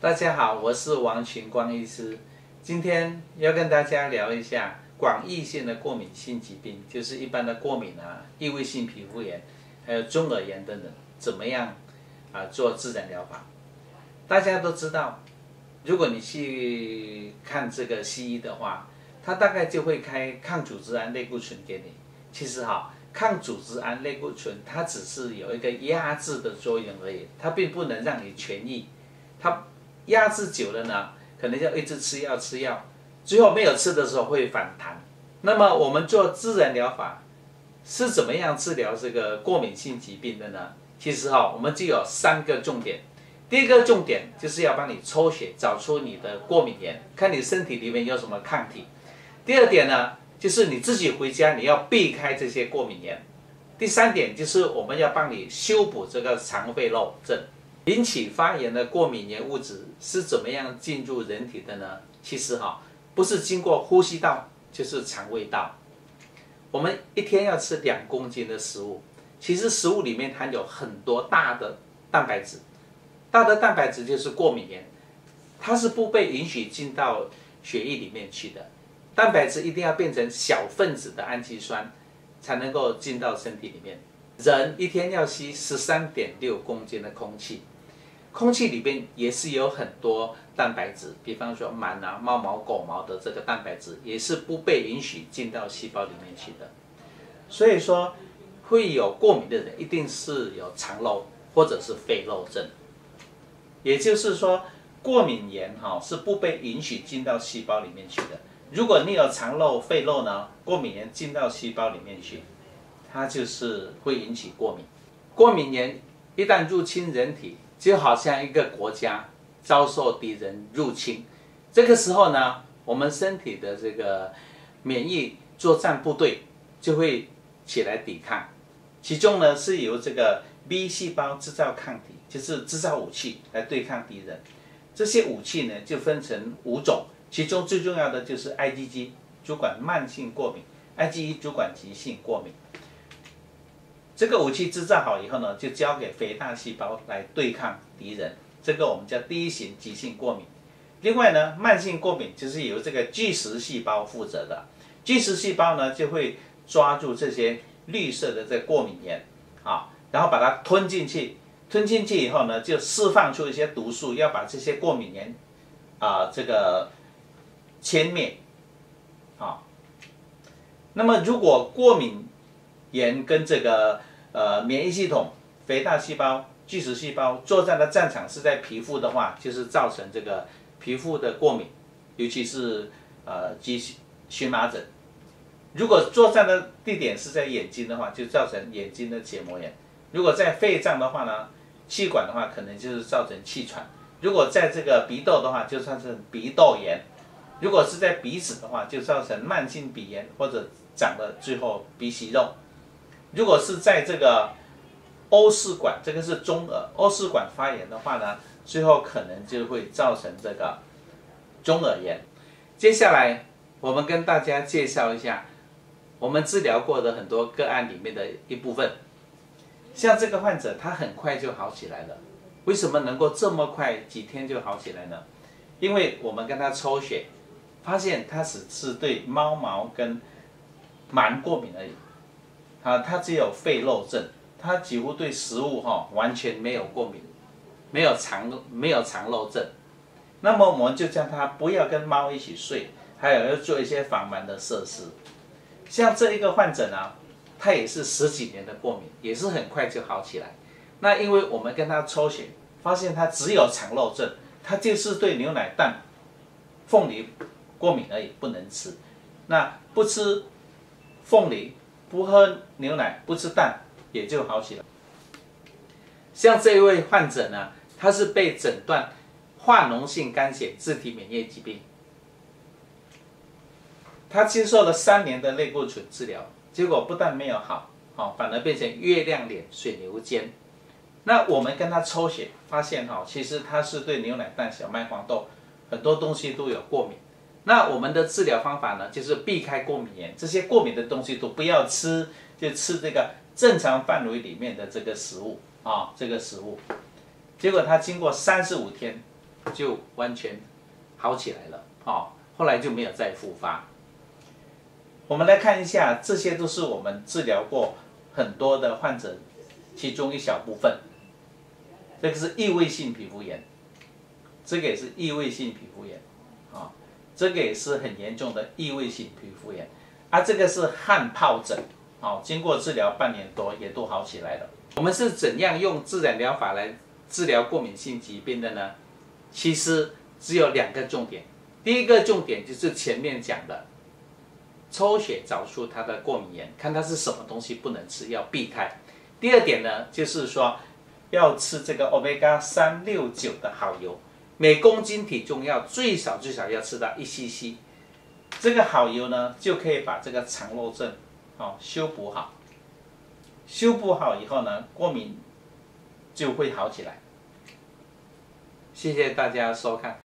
大家好，我是王群光医师，今天要跟大家聊一下广义性的过敏性疾病，就是一般的过敏啊、异位性皮肤炎，还有中耳炎等等，怎么样啊做自然疗法？大家都知道，如果你去看这个西医的话，他大概就会开抗组织胺类固醇给你。其实哈，抗组织胺类固醇它只是有一个压制的作用而已，它并不能让你痊愈，它。压制久了呢，可能要一直吃药吃药，最后没有吃的时候会反弹。那么我们做自然疗法是怎么样治疗这个过敏性疾病的呢？其实哈，我们就有三个重点。第一个重点就是要帮你抽血找出你的过敏源，看你身体里面有什么抗体。第二点呢，就是你自己回家你要避开这些过敏源。第三点就是我们要帮你修补这个肠肺漏症。引起发炎的过敏原物质是怎么样进入人体的呢？其实哈，不是经过呼吸道，就是肠胃道。我们一天要吃两公斤的食物，其实食物里面含有很多大的蛋白质，大的蛋白质就是过敏原，它是不被允许进到血液里面去的。蛋白质一定要变成小分子的氨基酸，才能够进到身体里面。人一天要吸十三点六公斤的空气。空气里边也是有很多蛋白质，比方说螨啊、猫毛、狗毛的这个蛋白质，也是不被允许进到细胞里面去的。所以说，会有过敏的人一定是有肠漏或者是肺漏症。也就是说，过敏原哈是不被允许进到细胞里面去的。如果你有肠漏、肺漏呢，过敏源进到细胞里面去，它就是会引起过敏。过敏源一旦入侵人体，就好像一个国家遭受敌人入侵，这个时候呢，我们身体的这个免疫作战部队就会起来抵抗，其中呢是由这个 B 细胞制造抗体，就是制造武器来对抗敌人。这些武器呢就分成五种，其中最重要的就是 IgG，主管慢性过敏；IgE 主管急性过敏。这个武器制造好以后呢，就交给肥大细胞来对抗敌人。这个我们叫第一型急性过敏。另外呢，慢性过敏就是由这个巨噬细胞负责的。巨噬细胞呢就会抓住这些绿色的这过敏源啊，然后把它吞进去。吞进去以后呢，就释放出一些毒素，要把这些过敏源啊这个歼灭啊。那么如果过敏源跟这个呃，免疫系统、肥大细胞、巨噬细胞作战的战场是在皮肤的话，就是造成这个皮肤的过敏，尤其是呃，鸡荨麻疹。如果作战的地点是在眼睛的话，就造成眼睛的结膜炎。如果在肺脏的话呢，气管的话，可能就是造成气喘。如果在这个鼻窦的话，就算是鼻窦炎。如果是在鼻子的话，就造成慢性鼻炎，或者长了最后鼻息肉。如果是在这个欧式管，这个是中耳欧式管发炎的话呢，最后可能就会造成这个中耳炎。接下来我们跟大家介绍一下我们治疗过的很多个案里面的一部分。像这个患者，他很快就好起来了。为什么能够这么快几天就好起来呢？因为我们跟他抽血，发现他只是对猫毛跟螨过敏而已。啊，他只有肺漏症，他几乎对食物哈完全没有过敏，没有肠没有肠漏症。那么我们就叫他不要跟猫一起睡，还有要做一些防螨的设施。像这一个患者呢，他也是十几年的过敏，也是很快就好起来。那因为我们跟他抽血，发现他只有肠漏症，他就是对牛奶、蛋、凤梨过敏而已，不能吃。那不吃凤梨。不喝牛奶，不吃蛋，也就好起来。像这一位患者呢，他是被诊断化脓性肝血自体免疫疾病，他接受了三年的类固醇治疗，结果不但没有好，哦反而变成月亮脸、水牛肩。那我们跟他抽血，发现哈，其实他是对牛奶、蛋、小麦、黄豆很多东西都有过敏。那我们的治疗方法呢，就是避开过敏源，这些过敏的东西都不要吃，就吃这个正常范围里面的这个食物啊，这个食物。结果他经过三十五天，就完全好起来了啊，后来就没有再复发。我们来看一下，这些都是我们治疗过很多的患者，其中一小部分。这个是异位性皮肤炎，这个也是异位性皮肤炎，啊，这个也是很严重的异位性皮肤炎，啊，这个是汗疱疹，啊，经过治疗半年多也都好起来了。我们是怎样用自然疗法来治疗过敏性疾病的呢？其实只有两个重点，第一个重点就是前面讲的，抽血找出它的过敏源，看它是什么东西不能吃，要避开。第二点呢，就是说。要吃这个 omega 三六九的好油，每公斤体重要最少最少要吃到一 cc，这个好油呢就可以把这个肠漏症哦修补好，修补好以后呢过敏就会好起来。谢谢大家收看。